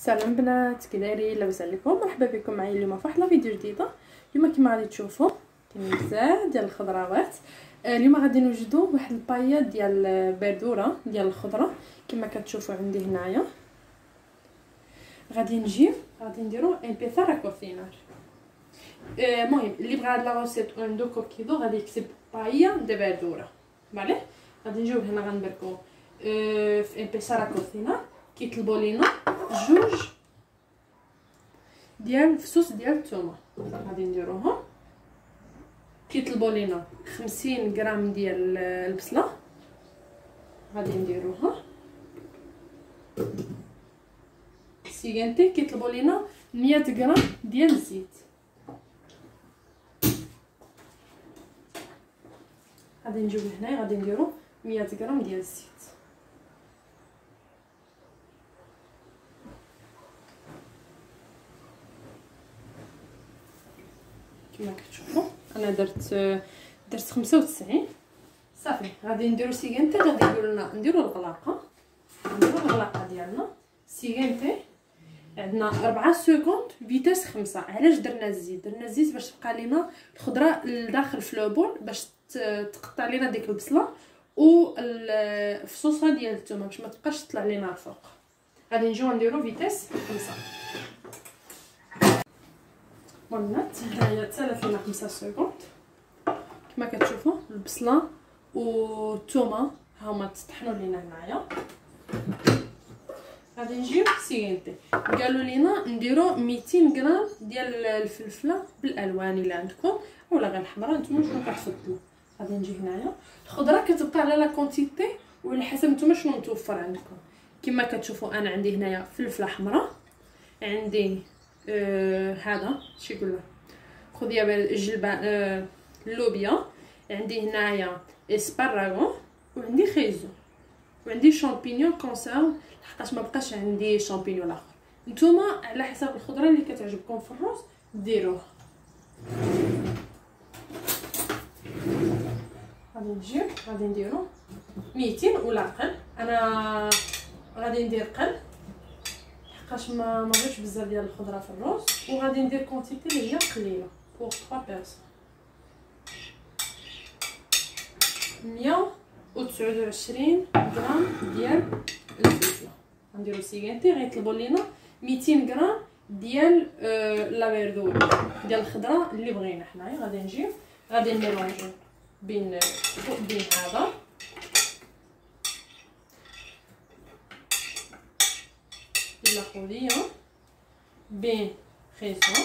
سلام بنات كي دايرين لاباس عليكم مرحبا بكم معايا اليوم في واحد فيديو جديدة. اليوم كما غادي تشوفوا كاين بزاف ديال الخضروات. آه، اليوم غادي نوجدوا واحد ال paella ديال ال verdura ديال الخضرة كما كتشوفوا عندي هنايا. غادي نجيب غادي نديرو empezar cocinar المهم اللي بغى هاد la recette وعندو Cookidoo غادي يكتب paella de verdura فالي غادي نجيو هنا غنبركو. في امبيثار كوسينار كيطلبوا لينا جوج ديال فصوص ديال الثومه غادي نديروهم. كيطلبوا لينا 50 غرام ديال البصلة. غادي نديروها. سيغنتي كيطلبوا لينا 100 غرام ديال الزيت. غادي نجيو هنايا غادي نديرو 100 غرام ديال الزيت. كما كتشوفوا. أنا درت درت 95 صافي غادي نديرو siguiente غادي نديرو لنا نديرو الغلاقة. نديرو الغلاقة ديالنا. siguiente عندنا 4 secondes vitesse 5 علاش درنا الزيت؟ درنا الزيت باش تبقى لينا الخضرة لداخل في le bol باش تقطع لينا ديك البصلة و الفصوصة ديال الثومه باش ما تبقاش تطلع لينا الفوق. غادي نجيو نديرو vitesse 5 ولات هنايا تسالت لنا خمسة سكوند كما كتشوفوا البصله والثومه هما تطحنوا لينا هنايا غادي نجيو siguiente قالوا لينا نديرو 200 غرام ديال الفلفله بالالوان اللي عندكم ولا غير الحمراء نتوما شنو كتفضلوا غادي نجي هنايا الخضره كتبقى على لا كونتيتي وعلى حسب نتوما شنو متوفر عندكم كما كتشوفوا أنا عندي هنايا فلفله حمراء عندي آه هذا شي يقول خذيا بالجلبه آه اللوبيا عندي هنايا اسباراغو وعندي خيزو. وعندي شامبينيون كونسيرف لحقاش ما بقاش عندي شامبينيون الآخر. نتوما على حسب الخضرة اللي كتعجبكم في الروز ديروه. غادي نجيب غادي نديرو 200 ولا قل. أنا غادي ندير قل. لحقاش ما بغيتش بزاف ديال الخضره في الروز وغادي ندير quantité اللي هي قليله pour 3 personnes 129 غرام ديال الفلفله غنديرو سيغنتي غيطلبوا لينا 200 غرام ديال لا فيردور ديال الخضره اللي بغينا حنايا غادي نجيب غادي نميلونجي بين بين هذا خوليه بين خيسون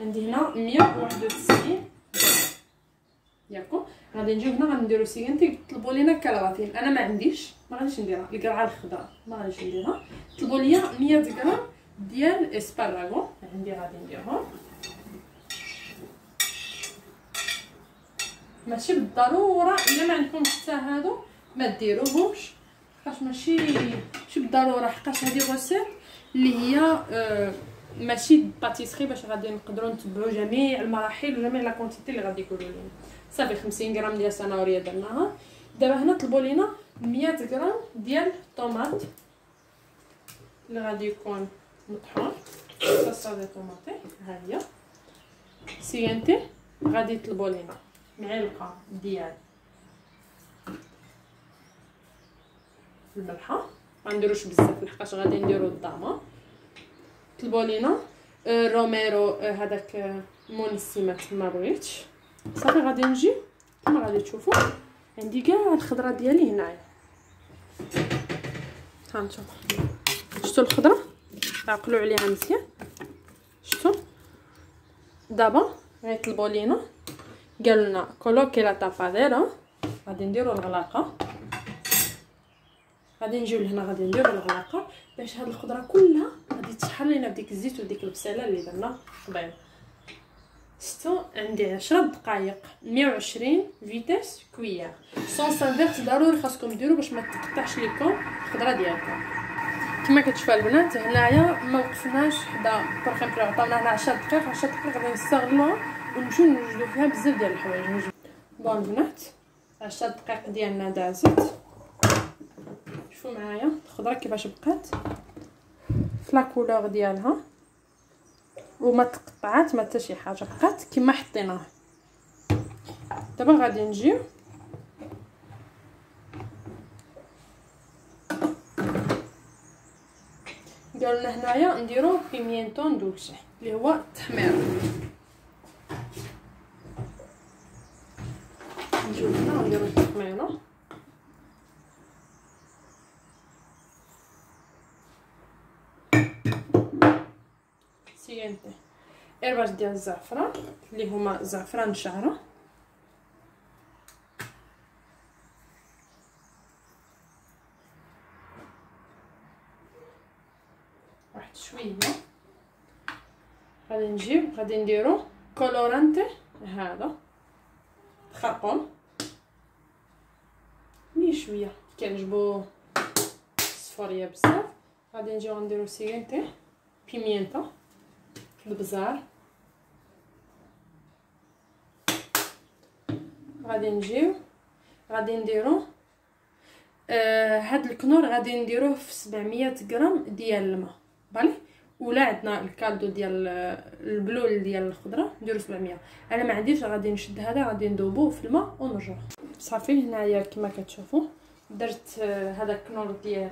عندي هنا 191 ياكو غادي نجيو هنا غنديرو siguiente طلبوا لينا كراتين أنا ما عنديش ما غاديش نديرها القرعه الخضراء ما غاديش نديرها طلبوا ليا 100 غرام ديال espárrago عندي غادي نديرهم ماشي بالضروره الا ما عندكمش حتى هادو ما ديروهمش حقاش ماشي ماشي بالضرورة حقاش هذه recette اللي هي آه ماشي pâtisserie باش غادي نقدروا نتبعوا جميع المراحل وجميع la quantité اللي غادي يقولوا لنا صافي 50 غرام ديال السنوريه درناها. دابا هنا طلبوا لينا 100 غرام ديال الطوماط اللي غادي يكون مطحون. صلصه ديال طوماطي ها هي. سيانتي. غادي يطلبوا لينا معلقة ديال الملحة. ما نديروش بزاف لحقاش غادي نديرو الضامه طلبوا لينا. آه romero آه هذاك آه مونسيمات ما بغيتش. صافي غادي نجي. كما غادي تشوفوا عندي كاع الخضرة ديالي هنايا. ها نتوما شفتوا الخضرة؟ عقلوا عليها مزيان. شفتوا دابا غيطلبوا لينا. قالوا لنا coloque la tapadera غادي نديروا الغلاقة. غادي نجيو لهنا غادي نديرو الغلاقة باش هاد الخضرة كلها غادي تشحر لينا بديك الزيت وديك البصلة اللي درنا. قبيل شتو عندي 10 دقائق 120 vitesse cuillère sens inverse ضروري خاصكم ديروا باش ما تقطعش لكم الخضرة ديالكم. كما كتشوفوا البنات هنايا ما وقفناش حدا programme عطاونا هنا 10 دقائق 10 دقائق غادي نستغلوها ونمشيو نوجدو فيها بزاف ديال الحوايج. bon البنات 10 دقائق ديالنا دازت. الخضره كيفاش بقات. في لا كولور ديالها. وما تقطعات ما حتى شي حاجة بقات كما حطيناها. دابا غادي نجيو نديرو لنا هنايا نديرو بيمينتون دولسي اللي هو التحمير نجيو هنا ونديرو التحميره سيغنتي ارباش ديال الزعفران اللي هما زعفران شعره واحد شوية غادي نجيب غادي نديرو colorante هذا خرقوم لي شوية كيعجبو الصفوريه بزاف غادي نجيو غنديرو siguiente pimienta البزار غادي نجيو غادي نديرو آه هاد ال Knorr غادي نديروه في 700 غرام ديال الماء بالي ولا عندنا الكالدو ديال البلول ديال الخضره نديرو 700 أنا ما عنديش غادي نشد هذا غادي ندوبوه في الماء ونرجعو صافي هنايا كما كتشوفوا درت آه هذا الكنور ديالي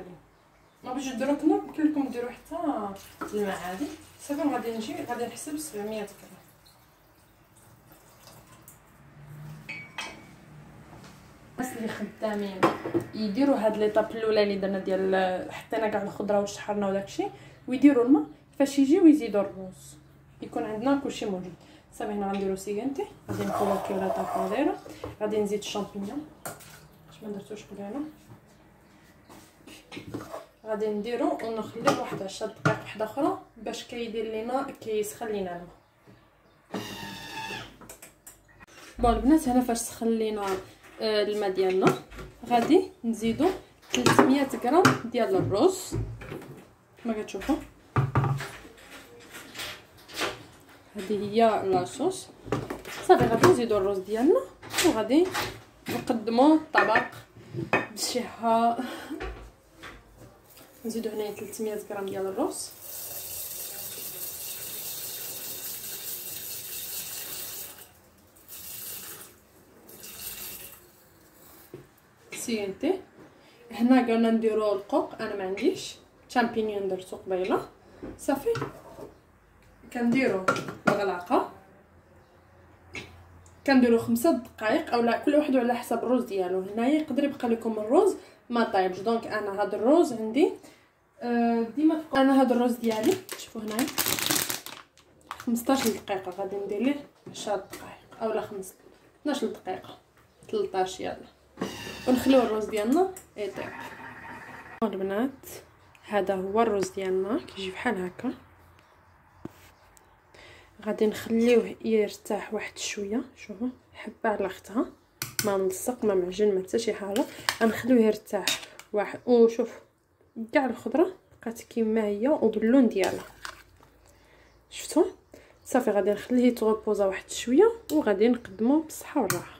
ما بغيتش ديرو كنور يمكن لكم ديروا حتى الماء عادي صافي غادي نجي غادي نحسب 700 غرام الناس اللي خدامين يديروا هاد ليطاب الاولى اللي درنا ديال حطينا كاع الخضره وشحرنا وداكشي ويديروا الماء فاش يجيو يزيدوا الروز يكون عندنا كلشي موجود. صافي هنا غنديرو سيغنتي غادي نكولوكيو لا طاباديرا غادي نزيد الشامبينيون. باش ما درتوش قبيله غادي نديرو ونخليه واحد 10 دقائق وحده أخرى باش كيدير لينا كيسخن لينا الماء بون البنات هنا فاش سخن لينا الماء ديالنا غادي نزيدو 300 غرام ديال الرز. كما كتشوفوا؟ هذه هي لاصوص صافي غادي نزيدو الرز ديالنا وغادي نقدمو الطبق بشهة. نزيدو هنايا 300 غرام ديال الرز سينتي هنا قلنا نديرو القوق أنا ما عنديش. شامبينيون درتو قبيله صافي. كنديرو مغلقه كنديرو خمسة دقائق اولا كل واحد على حسب الروز ديالو. هنايا يقدر يبقى لكم الروز ما طايبش. donc أنا هاد الروز عندي ديما أنا هاد الروز ديالي. شوفوا هنايا. 15 دقيقة غادي ندير ليه 10 دقائق أولا 5 12 دقيقة. 13 يلا. ونخليو الروز ديالنا يطيب. البنات هذا هو الروز ديالنا. كيجي بحال هكا. غادي نخليوه يرتاح واحد شوية. شوفوا حبة على اختها. ما ملصق ما معجن ما حتى شي حاجة. غنخليوه يرتاح واحد وشوف كاع الخضره بقات كيما هي وباللون ديالها شفتوا صافي غادي نخليه يتغوبوزا واحد شوية وغادي نقدمو بالصحه والراحه